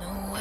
No.